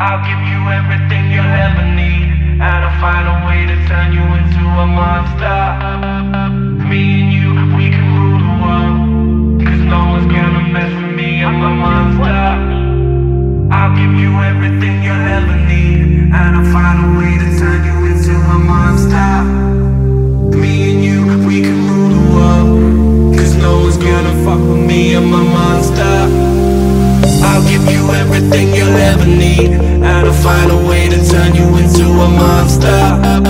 I'll give you everything you'll ever need. And I'll find a way to turn you into a monster. Me and you, we can rule the world. Cause no one's gonna mess with me, I'm a monster. I'll give you everything you'll ever need. And I'll find a way to turn you into a monster. Me and you, we can rule the world. Cause no one's gonna fuck with me, I'm a monster. Ever need. And I'll find a way to turn you into a monster.